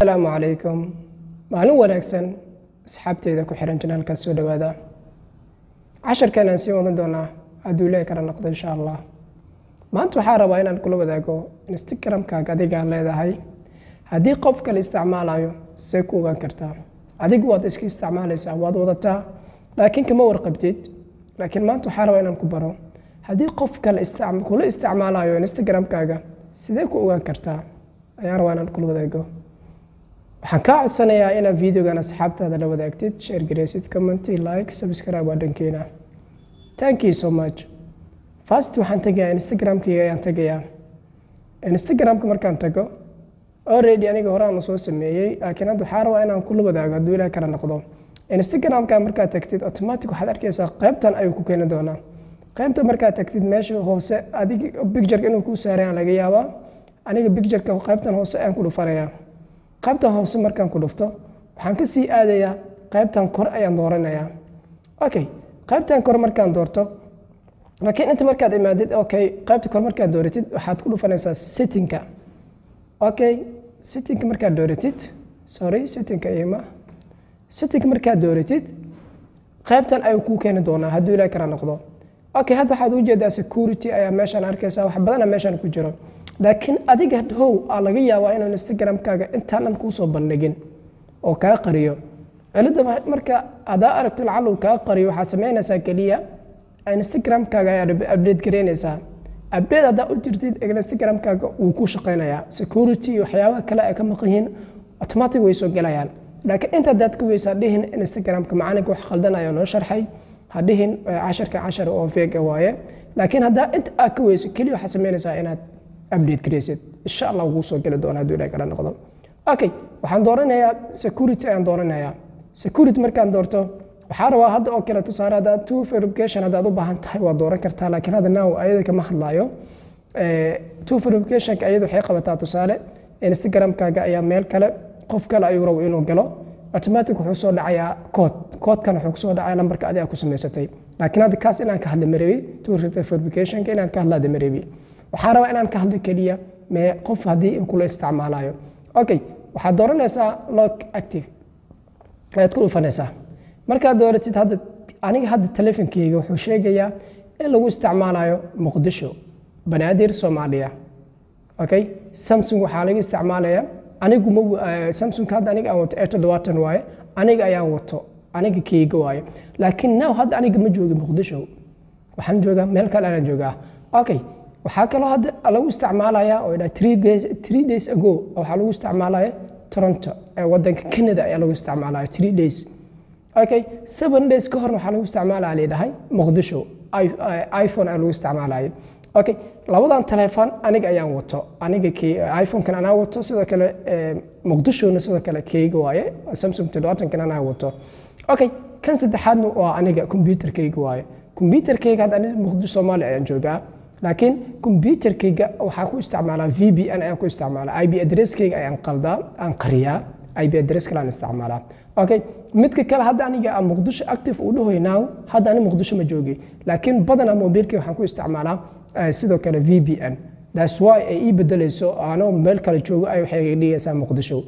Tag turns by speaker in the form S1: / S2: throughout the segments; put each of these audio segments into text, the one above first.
S1: asalaamu calaykum maalin wanaagsan asxaabteyda ku xiran janaalkaas soo dhowaada. Casharkan aan sii wadan doonaa hadduu ilaahi kala noqdo insha allah maanta waxaa rabaa inaan kula wadaago instagramkaaga adigaa leedahay. Haddii qof kale isticmaalayo see ku ogaan kartaa adigu waad iska isticmaalaysaa waad wadataa laakiin kama warqabtid. Laakiin maanta waxaa rabaa inaan ku baro. Haddii qof kale kula isticmaalayo instagramkaaga sidee ku ogaan kartaa? Ayaan rabaa inaan kula wadaago waxaan kaa codsanayaa inaad videogan asxaabtaada la wadaagtid share gareysid commenty like subscribe waa dhankeena. Thank you so much. First waxaan tegayaa instagramkayga ayaan tegayaa instagramka markaan tago already aniga hore aan soo sameeyey laakiin hadda waxaa rabaa inaan kula wadaago hadduu ilaah kala noqdo. Instagramka markaad tagtid automatic waxaad arkaysaa qaybtan ayuu ku keeni doonaa. Qaybta markaad tagtid meesha hoose adig pictureka inuu kuu saarayaan laga yaabaa. Aniga pictureka qaybtan hoose ayaan ku dhufanayaa qaybtan hoose markaan ku dhufto waxaan ka sii aadayaa qaybtan kor ayaan dooranayaa. Okay qaybtan kor markaan doorto laakiin inta markaad imaadid okay qaybta kor markaad dooratid waxaad ku dhufanaysaa settingka okay settingka markaad dooratid sorry settingka ima settingka markaad dooratid qaybtan ayuu kuu keeni doonaa hadduu ilaah kala noqdo. Okay hadda waxaad u security ayaa meeshaan arkaysaa wax badana meeshaan ku jiro laakiin adiga how aa laga yaabaa inuu instagramkaaga intaanan kuusoo bandhigin oo kaa qariyo. Cilada marka hadaa aragto lacalow kaa qariyo waxaad samaynaysaa keliya instagramkaaga ayaad update garaynaysaa update haddaa u jirtid instagramkaaga wuu ku shaqaynayaa. Security iyo waxyaabaha kale ay ka maqan automatic way soo gelayaan. Laakiin inta hadaad ka weysaa dhihin instagramka macalinka wax khaldanaya noo sharxay. Ha dhihin casharka cashar oo feega waaye. Laakiin haddaa inta aad ka weyso keliya waxaad samaynaysaa inaad update garaysid insha allah wuu soo geli doona hadduu ilaah kala noqdo. Okay waxaan dooranayaa security ayaan dooranayaa. Security markaan doorto waxaa rabaa hadda oo kale tusaale haddaad two verification haddaad u baahan tahay waa dooran kartaa laakiin hadda now ayada kama hadlaayo. Two verificationka ayada waxay qabataa tusaale instagramkaaga ayaa meel kale qof kale ayuu rabo inuu galo. Automatic wuxuu soo dhacayaa kood koodkan wuxuu ku soo dhacaya lambarka adiga ku samaysatay. Laakiin hadda kaas inaan ka hadla marebi two verificationka inaan ka hadlaada marebi waxaan rabaa inaan ka hadlo keliya mee qof haddii kula isticmaalayo okay waxaad dooranaysaa log active. Ayaad ku dhufanaysaa markaad dooratid hadda aniga hadda telefonkeyga wuxuu sheegayaa in lagu isticmaalayo muqdisho banaadir soomaaliya. Okay samsung waxaa laga isticmaalaya anigu ma samsung hadda aniga aan wato ee toddobaatan waaye. Aniga ayaan wato aniga keyga waaye. Laakiin now hadda aniga ma jooga muqdisho. Waxaan joogaa meel kale anaan joogaa. Okay waxaa kaloo hadda lagu isticmaalaya oo three days ago waxaa lagu isticmaalaya toronto ee wadanka canada ayaa lagu isticmaalaya three days. Okay seven days ka horna waxaa lagu isticmaalaya layidhahay muqdisho iphone ayaa lagu isticmaalaya. Okay labadan telefoon aniga ayaan wato aniga iphonekan anaa wato sidoo kale muqdishona sidoo kale keyga waaye samsung toddobaatankan anaa wato. Okay kan saddexaadna waa aniga computerkeyga waaye. Computerkeyga hadda aniga muqdisho soomaaliya ayaan joogaa laakiin computerkeyga waxaa ku isticmaalaa v b n ayaan ku isticmaalaa ib adresskeyga ayaan qaldaa aan qariyaa. Ib adress kale aan isticmaalaa okay midka kale hadda aniga aan muqdisho active u dhahoy now hadda ani muqdisho ma joogay laakiin badanaa mobilkey waxaan ku isticmaalaa sidoo kale v b n. That's why ay ii bedelayso anoo meel kale joogo ay waxay dhigaysaa muqdisho.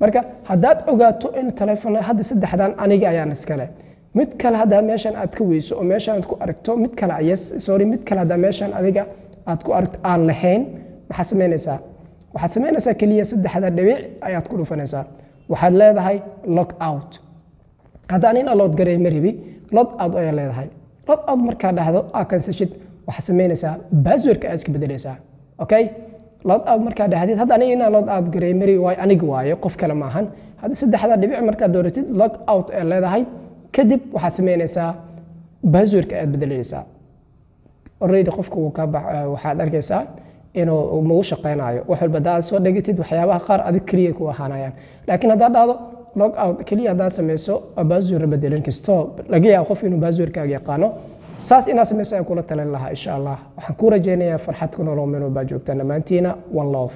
S1: Marka haddaad ogaato in telefoon hadda saddexdan aniga ayaan iskale mid kale haddaa meeshaan aad ka weyso oo meeshaan aad ku aragto mid kale sorry mid kale haddaa meeshaan adiga aad ku aragto aan lahayn maxaad samaynaysaa waxaad samaynaysaa keliya saddexda dhibic ayaad ku dhufanaysaa. Waxaad leedahay log out. Hadda anina lood garay maribi log out ayaa leedahay. Log out markaa dhahdo aa kansashid waxaad samaynaysaa baasweerka aad iska bedelaysaa okay log out markaa dhahdid hadda aniga inaa log out garay mari waay aniga waaye qof kale maahan hadda saddexda dhibic markaad dooratid log out ee leedahay kadib waxaad samaynaysaa baasweerka aad bedelanaysaa already qofka waxaad arkaysaa inuu magu shaqaynayo wax walba haddaad soo dhegatid waxyaabaha qaar adig keliya ku ahaanayaan. Laakiin haddaad dhahdo log out keliya haddaad samayso baasweer bedelan kastoo laga yaabo qof inuu baasweerkaaga yaqaano. Saas inaad samayso ayaan kula talin lahaa insha allah. Waxaan kuu rajaynayaa farxad ku nolow meel walbaa joogtaan. Dhammaantiina one love